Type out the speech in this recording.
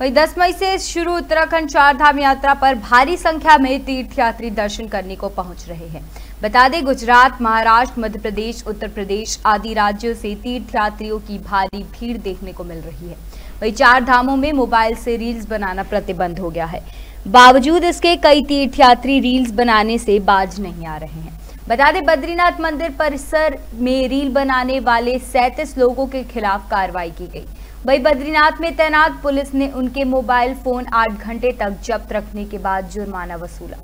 वही 10 मई से शुरू उत्तराखंड चार धाम यात्रा पर भारी संख्या में तीर्थयात्री दर्शन करने को पहुँच रहे हैं। बता दें, गुजरात, महाराष्ट्र, मध्य प्रदेश, उत्तर प्रदेश आदि राज्यों से तीर्थयात्रियों की भारी भीड़ देखने को मिल रही है। वही चार धामों में मोबाइल से रील्स बनाना प्रतिबंध हो गया है। बावजूद इसके, कई तीर्थयात्री रील्स बनाने से बाज नहीं आ रहे हैं। बता दें, बद्रीनाथ मंदिर परिसर में रील बनाने वाले सैंतीस लोगों के खिलाफ कार्रवाई की गई। वही बद्रीनाथ में तैनात पुलिस ने उनके मोबाइल फ़ोन आठ घंटे तक जब्त रखने के बाद जुर्माना वसूला।